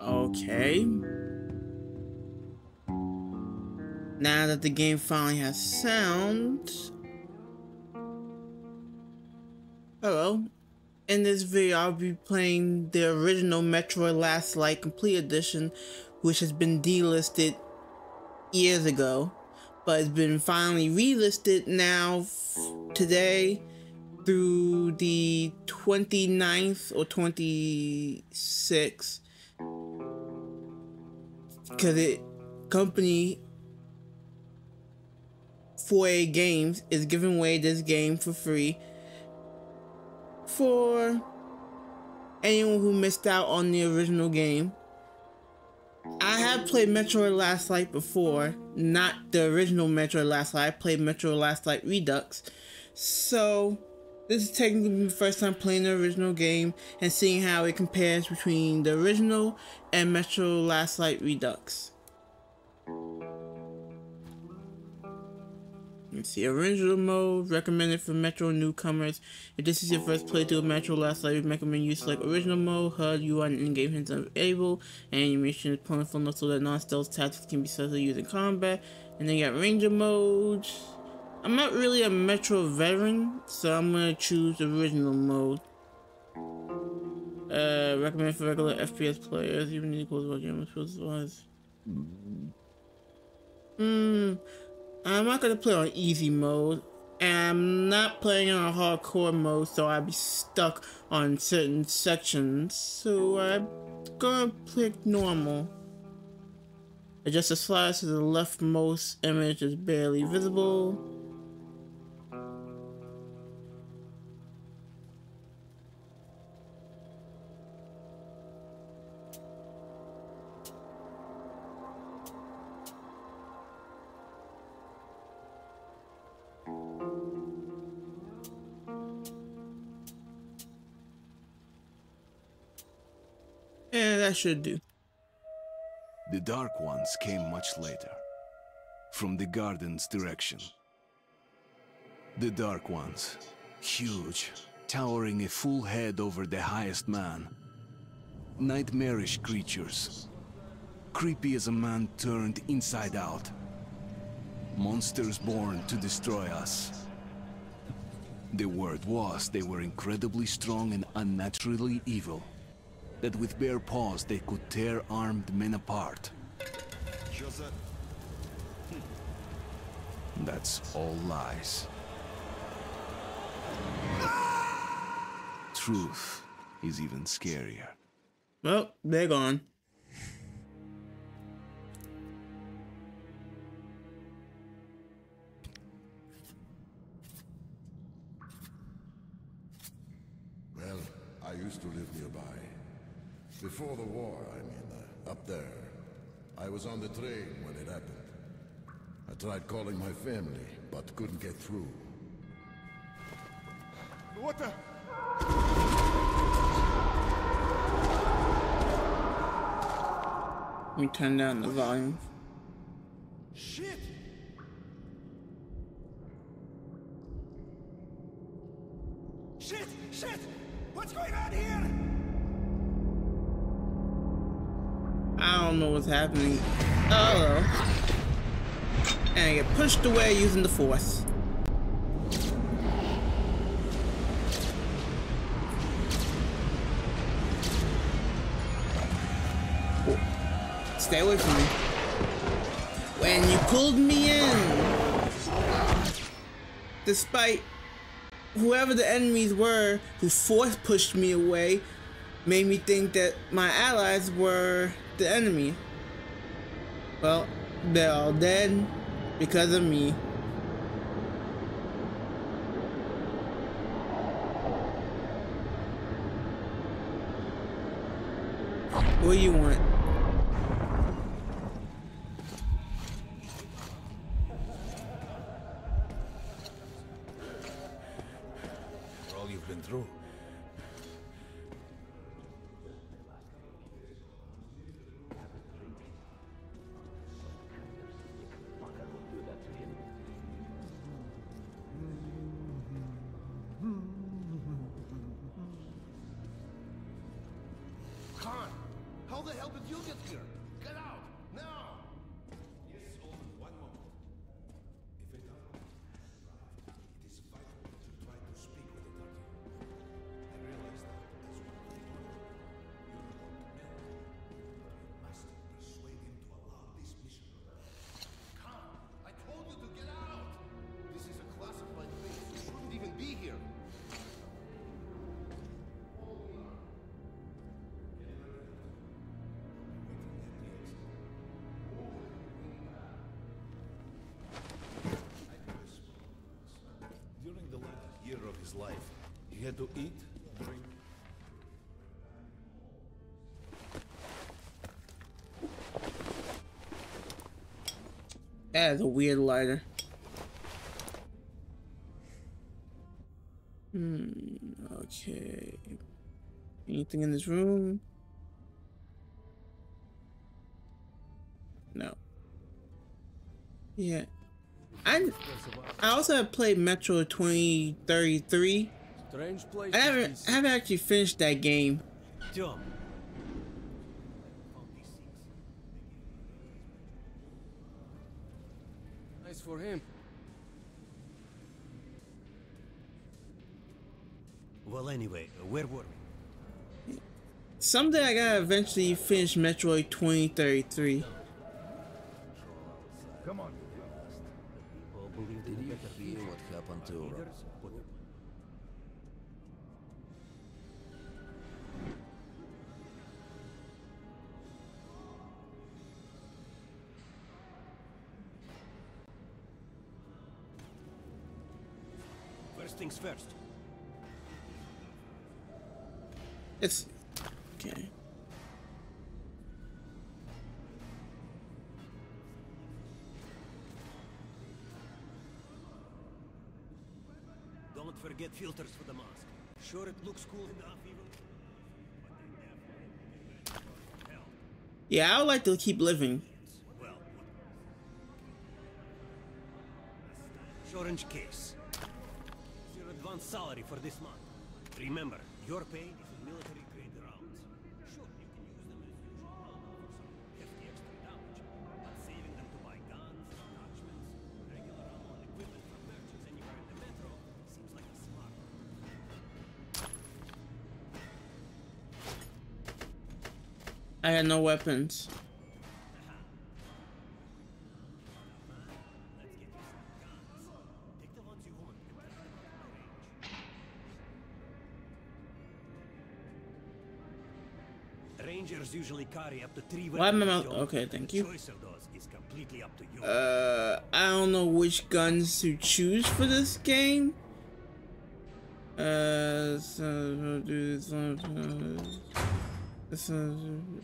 Okay. Now that the game finally has sound. Hello. In this video, I'll be playing the original Metro Last Light Complete Edition, which has been delisted years ago, but it's been finally relisted now today through the 29th or 26th because it company 4A Games is giving away this game for free for anyone who missed out on the original game. I have played Metro Last Light before, not the original Metro Last Light. I played Metro Last Light Redux. So, this is technically the first time playing the original game and seeing how it compares between the original and Metro Last Light Redux. Let's see, original mode recommended for Metro newcomers. If this is your first playthrough of Metro Last Light, we recommend you select original mode, HUD, UI, and in-game hints unable, and animation is plentiful enough so that non-stealth tactics can be successfully used in combat. And then you got Ranger mode. I'm not really a Metro veteran, so I'm gonna choose original mode. Uh, recommend for regular FPS players, even equals what game was. Hmm. I'm not gonna play on easy mode, and I'm not playing on hardcore mode, so I'll be stuck on certain sections. So I'm gonna click normal. Adjust the slides to the leftmost image is barely visible. That should do. The Dark Ones came much later, from the garden's direction. The Dark Ones, huge, towering a full head over the highest man. Nightmarish creatures, creepy as a man turned inside out. Monsters born to destroy us. The word was they were incredibly strong and unnaturally evil that with bare paws they could tear armed men apart. Hmm. That's all lies. Truth is even scarier. Well, they're gone. Well, I used to live nearby. Before the war, I mean, uh, up there. I was on the train when it happened. I tried calling my family, but couldn't get through. What the? Let me turn down the volume. Shit! Shit! Shit! What's going on here? I don't know what's happening. Oh. And I get pushed away using the force. Stay away from me. When you pulled me in, despite whoever the enemies were who force pushed me away, made me think that my allies were the enemy. Well, they're all dead because of me. What do you want? The hell did you get here? Life, he had to eat, drink, That is a weird lighter. Hmm, okay. Anything in this room? No. Yeah. I I also have played Metro 2033. I haven't I haven't actually finished that game. Nice for him. Well, anyway, uh, where were we? Someday I gotta eventually finish Metro 2033. Come on hear what happened to Ura? First things first. It's okay. Forget filters for the mask. Sure, it looks cool enough, even. But they definitely. Yeah, I would like to keep living. Well, Orange case. Your advance salary for this month. Remember, your pay is in military out at range. Rangers usually carry up to three Why am I weapons. okay, thank you. choice of those is completely up to you. Uh, I don't know which guns to choose for this game. Uh, so do this one. Uh, this one-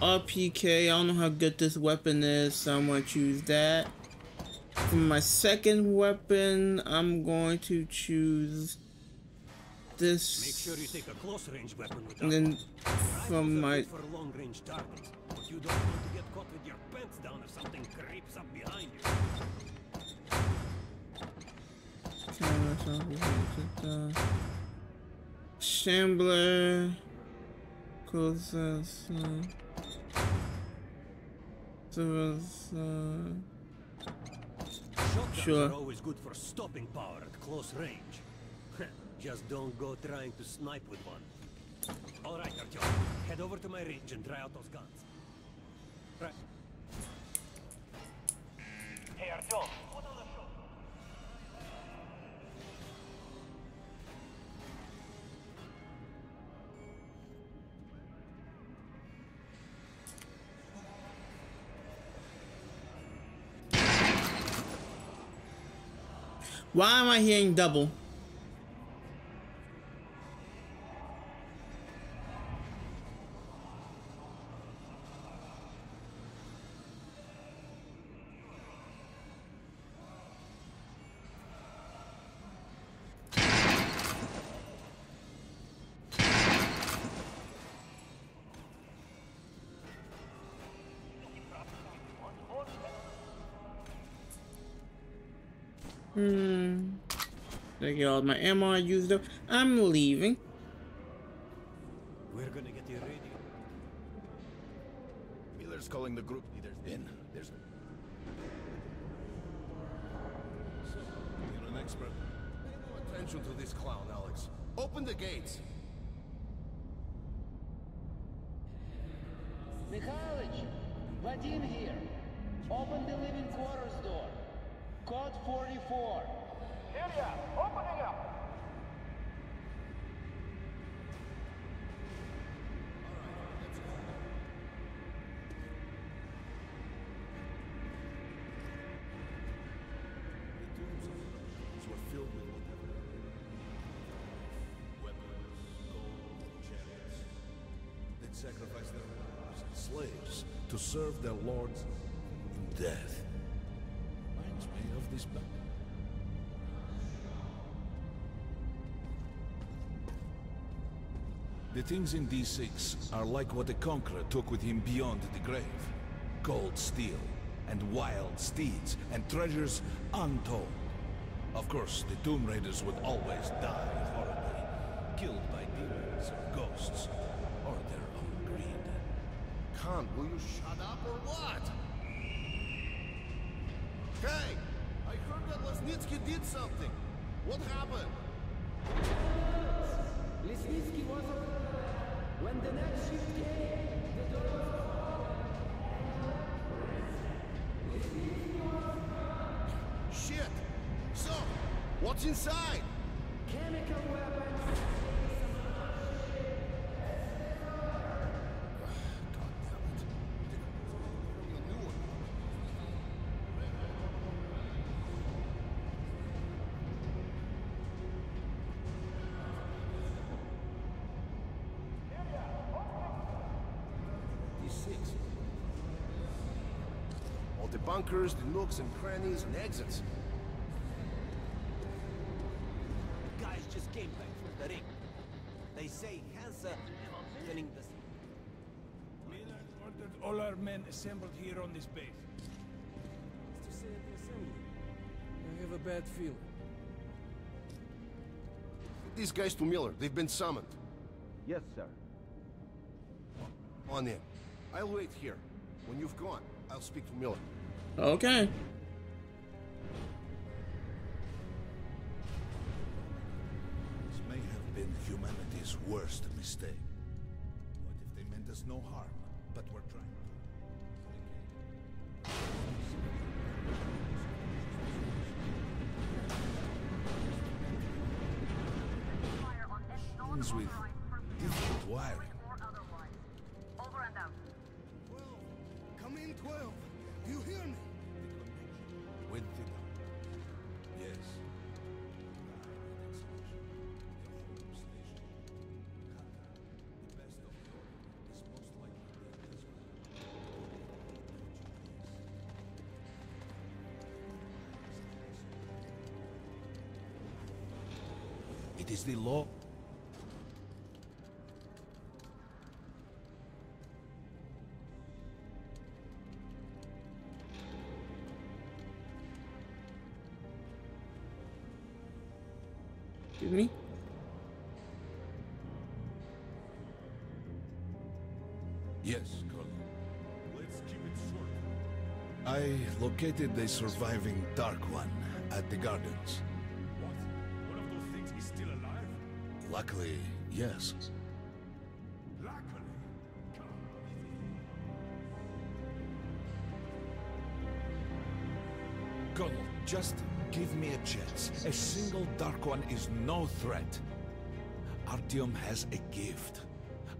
RPK, I don't know how good this weapon is, so I'm gonna choose that. For my second weapon, I'm going to choose this. Make sure you take a close range weapon with And then from my for long range targets, but you don't want to get caught with your pants down if something creeps up behind you. Shambler. Closest. Uh, Closest, uh, Shotguns Sure. are always good for stopping power at close range. Just don't go trying to snipe with one. All right, Artyom, head over to my range and try out those guns. Right. Hey, Artyom, Why am I hearing double? Hmm. I get all my ammo I used up. I'm leaving. We're gonna get you ready. Miller's calling the group leaders in. There's. So, you're an expert. Pay no attention to this clown, Alex. Open the gates. Mikhailych, Vadim here. Open the living quarters door. Code 44. Opening up! The tombs were filled with. Weapons, gold. They'd sacrifice their wives and slaves to serve their lords in death. Reminds me of this battle. The things in D6 are like what the Conqueror took with him beyond the grave. Gold steel, and wild steeds, and treasures untold. Of course, the Tomb Raiders would always die horribly, killed by demons or ghosts, or their own greed. Khan, will you shut up or what? Hey! I heard that Lesnitsky did something. What happened? Shit! So, what's inside? chemical weapons. Bunkers, the nooks and crannies and exits. Guys just came back from the ring. They say Hansa abandoning the Miller ordered all our men assembled here on this base. What's to say at the assembly? I have a bad feeling. Get these guys to Miller. They've been summoned. Yes, sir. On in. I'll wait here. When you've gone, I'll speak to Miller. Okay. This may have been humanity's worst mistake. What if they meant us no harm, but were trying to? Things with It is the law. Excuse me. Yes, Colonel. Let's keep it short. I located the surviving Dark One at the Gardens. Luckily, yes. Luckily. Colonel, just give me a chance. A single Dark One is no threat. Artyom has a gift.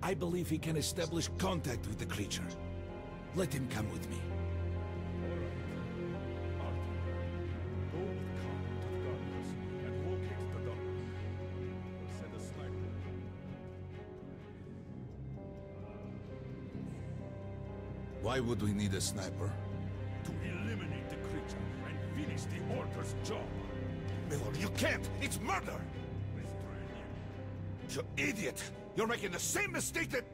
I believe he can establish contact with the creature. Let him come with me. Would we need a sniper? To eliminate the creature and finish the Order's job. Miller, you can't! It's murder! You idiot! You're making the same mistake that...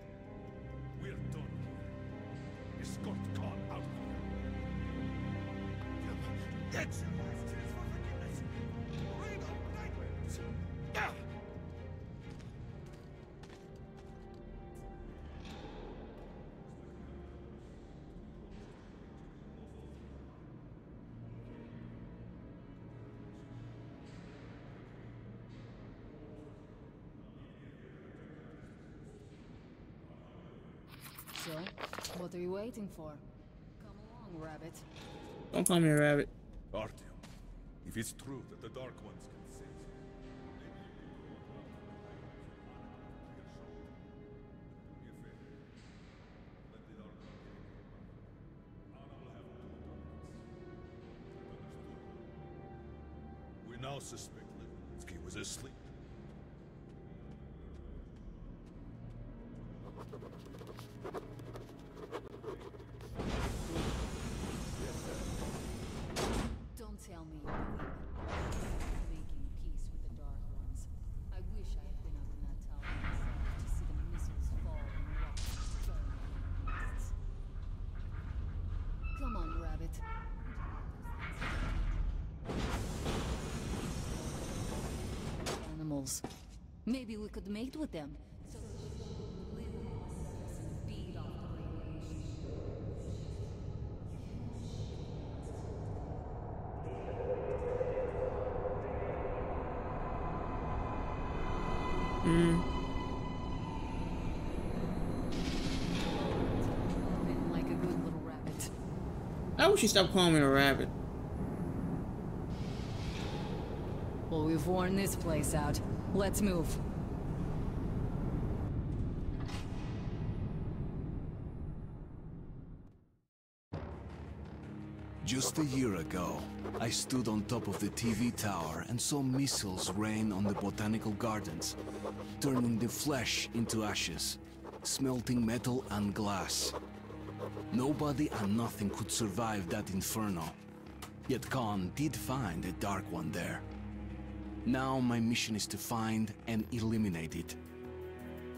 we're done here. Escort Khan out of here. Exit! Last are you waiting for? Come along, rabbit. Don't call me a rabbit. Artyom, if it's true that the Dark Ones can Animals. Maybe we could mate with them. So that we could live amongst us and feed off the radiation. Mm. Like a good little rabbit. I wish you stopped calling me a rabbit. We've worn this place out. Let's move. Just a year ago, I stood on top of the TV tower and saw missiles rain on the botanical gardens, turning the flesh into ashes, smelting metal and glass. Nobody and nothing could survive that inferno. Yet Khan did find a Dark One there. Now my mission is to find and eliminate it.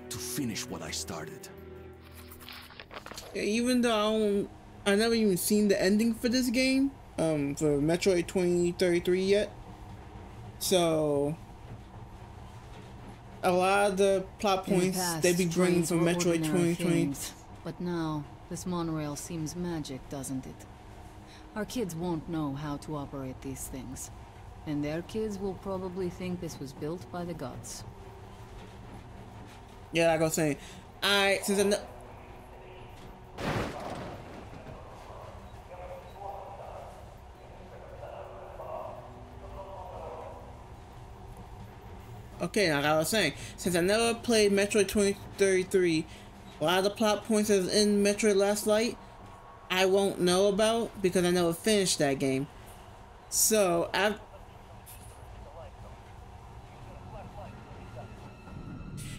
To finish what I started. Yeah, even though I don't, I never even seen the ending for this game, um, for Metro 2033 yet. So, a lot of the plot In the points past, they be bringing from were Metro 2020. But now, this monorail seems magic, doesn't it? Our kids won't know how to operate these things. And their kids will probably think this was built by the gods. Yeah, like I was saying, I since I kn- Okay, like I was saying, since I never played Metro 2033, a lot of the plot points that's in Metro Last Light, I won't know about because I never finished that game. So, I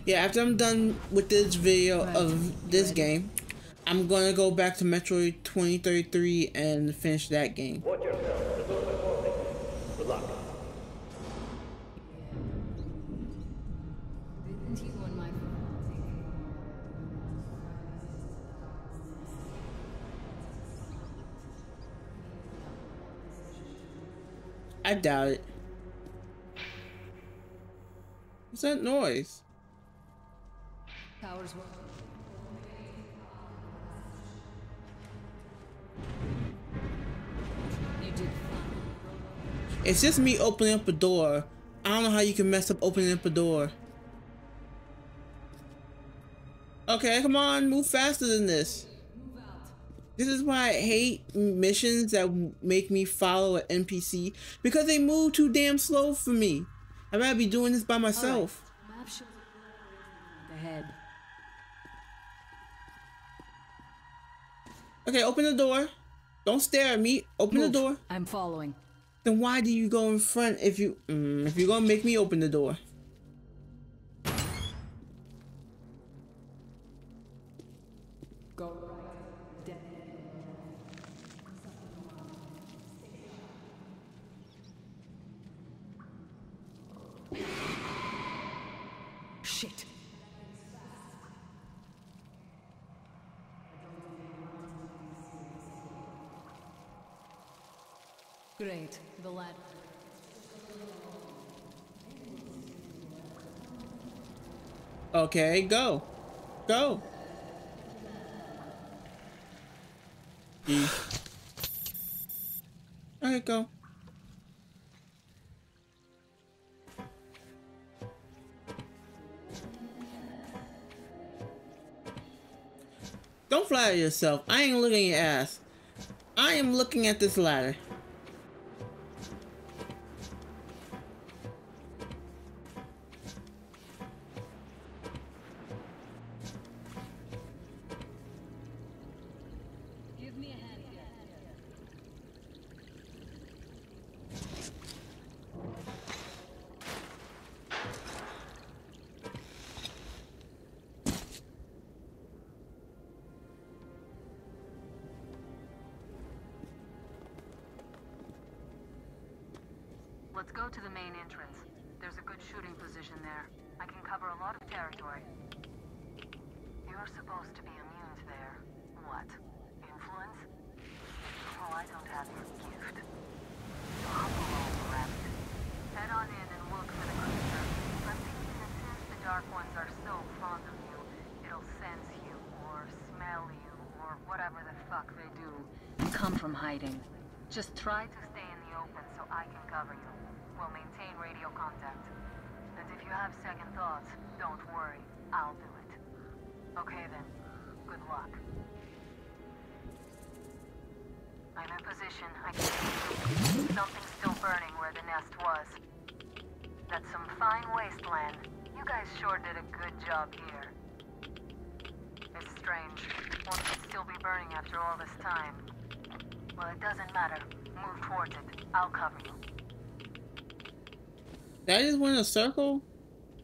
Yeah, after I'm done with this video Right, of this ready? game, I'm gonna go back to Metro 2033 and finish that game. Didn't you and my I doubt it. What's that noise? Powers were... You did fine. It's just me opening up a door. I don't know how you can mess up opening up a door. Okay, come on, move faster than this. This is why I hate missions that make me follow an NPC because they move too damn slow for me. I'd rather be doing this by myself. Ahead. Okay, open the door. Don't stare at me. Open Move. the door. I'm following. Then why do you go in front if you mm, if you're gonna make me open the door? Okay, go. Go. Alright, go. Don't flatter yourself. I ain't looking at your ass. I am looking at this ladder. Contact. And if you have second thoughts, don't worry. I'll do it. Okay then. Good luck. I'm in position. I can see. Something's still burning where the nest was. That's some fine wasteland. You guys sure did a good job here. It's strange. Won't it still be burning after all this time? Well, it doesn't matter. Move towards it. I'll cover you. Did I just win a circle?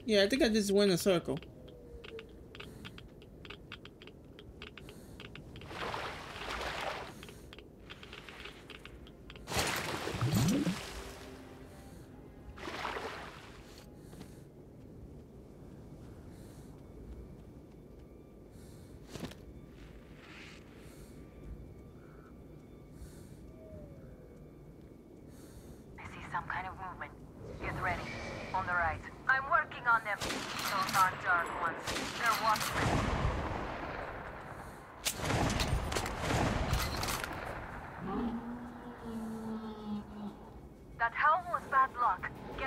Yeah, I think I just win a circle. I see some kind of movement. Get ready. On the right. I'm working on them. Those aren't dark ones. They're watchmen. That howl was bad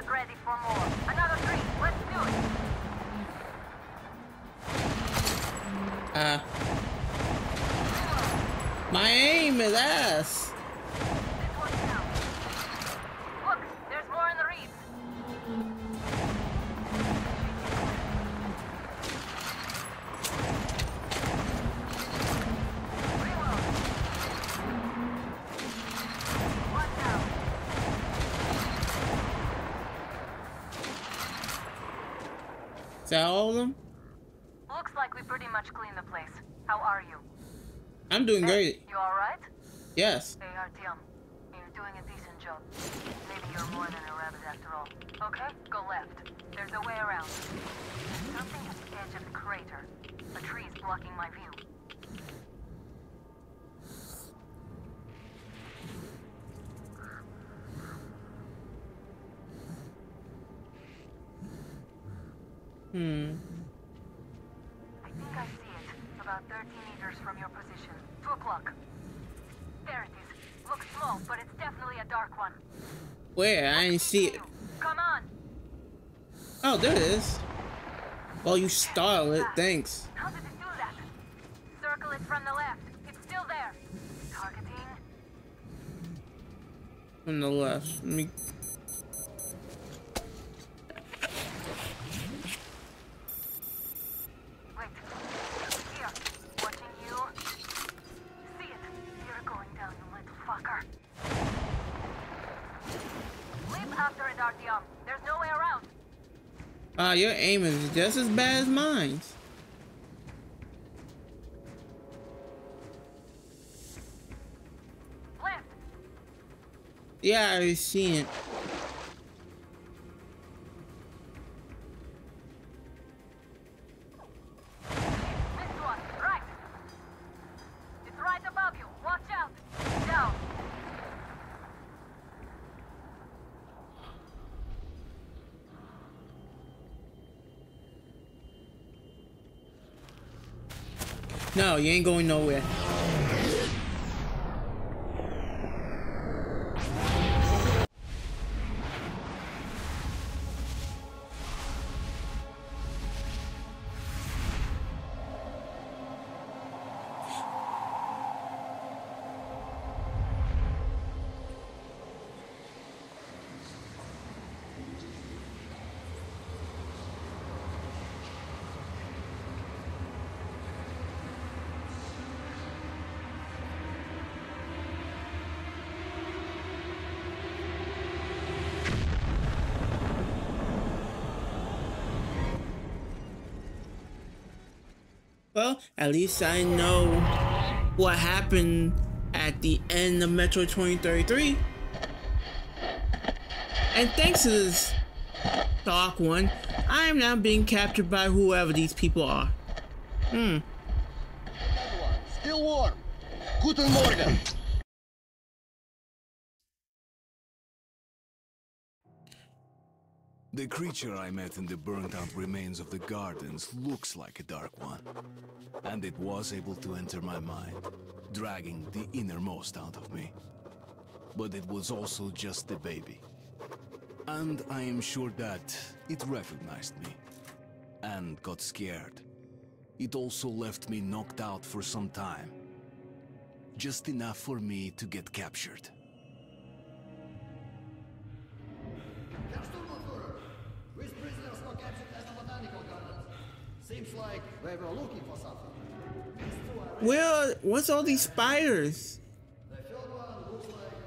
ready for more. Another three. Let's do it. Uh. My aim is ass. Doing great. You alright? Yes. Hey, Artyom. You're doing a decent job. Maybe you're more than a rabbit after all. Okay, go left. There's a way around. There's something at the edge of the crater. A tree's blocking my view. Hmm. I think I see it. About 30 meters from your position. 2 o'clock. There it is. Looks small, but it's definitely a dark one. Where? I didn't see it. Come on! Oh, there it is. Well, you startled it. Thanks. How did it do that? Circle it from the left. It's still there. Targeting. From the left. Let me. Ah, your aim is just as bad as mine. Yeah, I see it. No, you ain't going nowhere. At least I know what happened at the end of Metro 2033. And thanks to this Dark One, I am now being captured by whoever these people are. Hmm. Still warm. Guten Morgen. The creature I met in the burnt out remains of the gardens looks like a dark one. And it was able to enter my mind, dragging the innermost out of me. But it was also just a baby. And I am sure that it recognized me. And got scared. It also left me knocked out for some time. Just enough for me to get captured. Seems like they were looking for something. Where? What's all these spiders? The third one looks like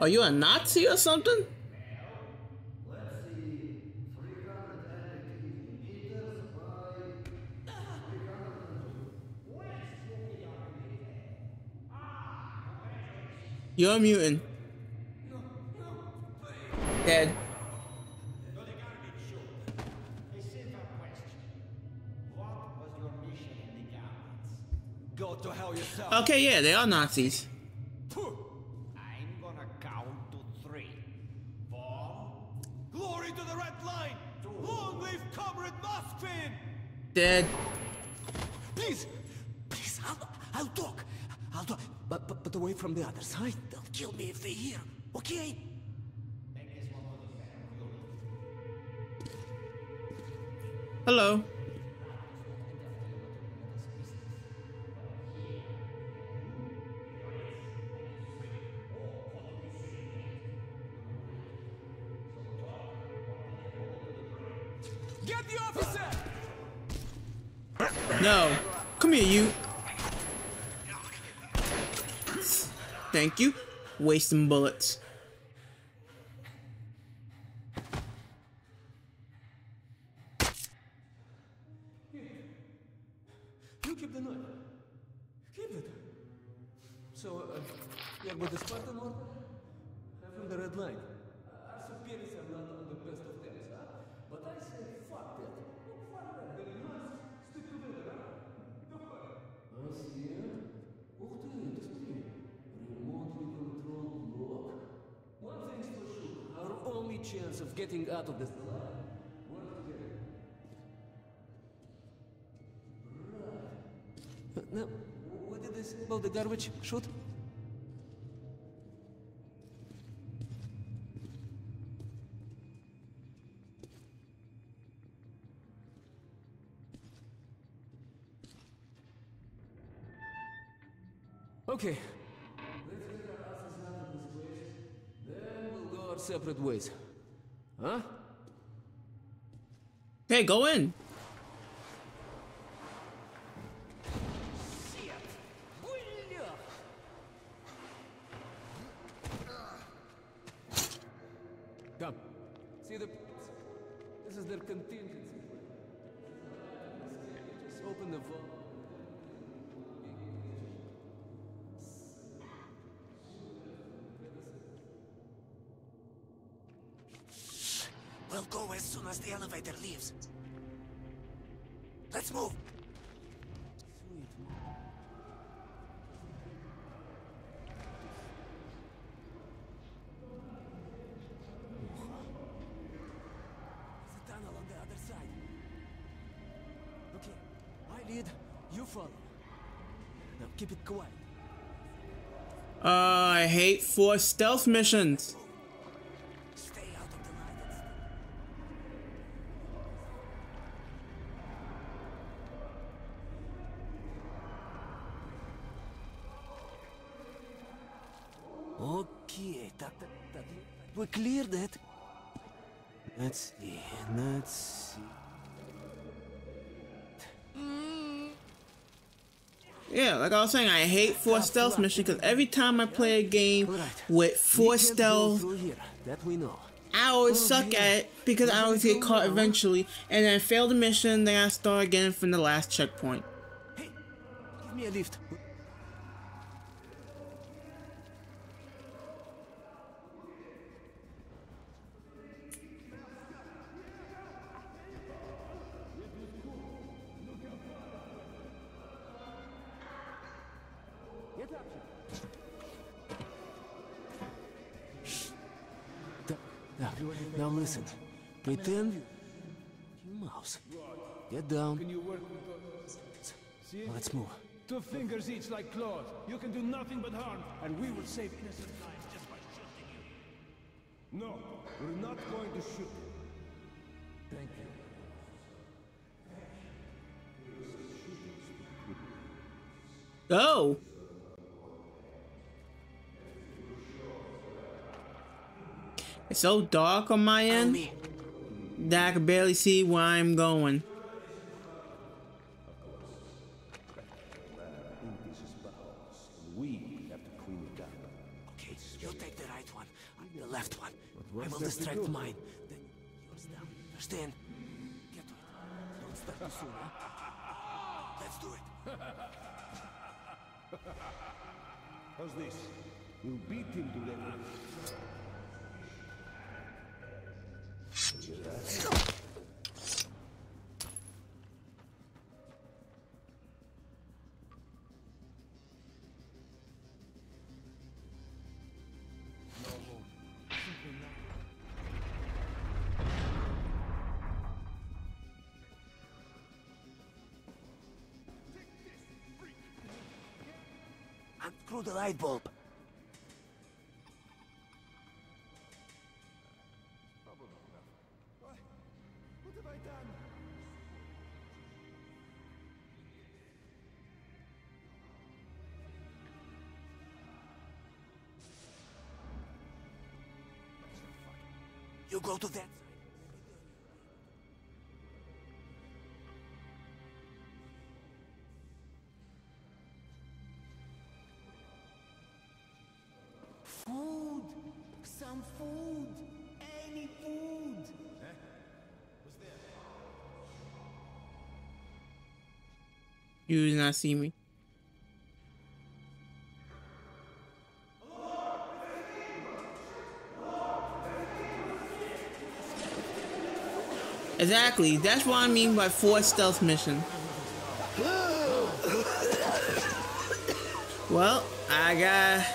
Are you a Nazi or something? Let's see. 380 meters by 302. You're a mutant. Dead. To the garbage chute. A simple question. What was your mission in the gardens? Go to hell yourself. Okay, yeah, they are Nazis. I'm gonna count to three. One, Glory to the red line! Long live Comrade Moskvin! Dead. Please, please, I'll, I'll talk. I'll talk. But, but, but away from the other side. They'll kill me if they hear. Okay? Hello. Thank you. Wasting bullets. Chance of getting out of this Now, what did say about the garbage chute? Okay. Let's get our asses out of this place. Then we'll go our separate ways. Huh? Hey, go in. We'll go as soon as the elevator leaves. Let's move. There's a tunnel on the other side. Okay, I lead, you follow. Now keep it quiet. Uh, I hate forced stealth missions. I was saying, I hate forced stealth mission because every time I play a game with forced We can't go stealth, through here, that we know. I always suck at it because I always get caught eventually, and then I fail the mission, then I start again from the last checkpoint. Give me a lift. Listen. Pretend mouse. Get down. Can you work with See? Let's move. Two fingers each like claws. You can do nothing but harm, and we will save innocent lives just by shooting you. No, we're not going to shoot you. Thank you. Go! It's so dark on my end that I can barely see where I'm going. We have to clean it up. Okay, you take the right one. I'm the left one. I will distract mine. Then yours down. Understand? Get to it. Don't start too soon, huh? Let's do it. How's this? We'll beat him to that. Unscrew the light bulb. Go to that. Food! Some food! Any food! You did not see me. Exactly. That's what I mean by forced stealth mission. Well, I got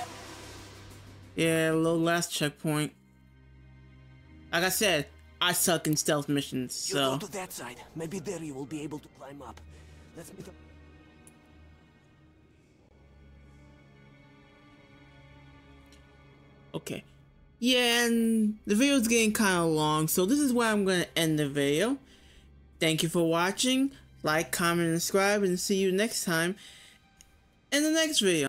yeah, a little last checkpoint. Like I said, I suck in stealth missions, so... You go to that side. Maybe there you will be able to climb up. Let's meet up. Okay. Yeah, and the video's getting kind of long, so this is where I'm going to end the video. Thank you for watching. Like, comment, and subscribe, and see you next time in the next video.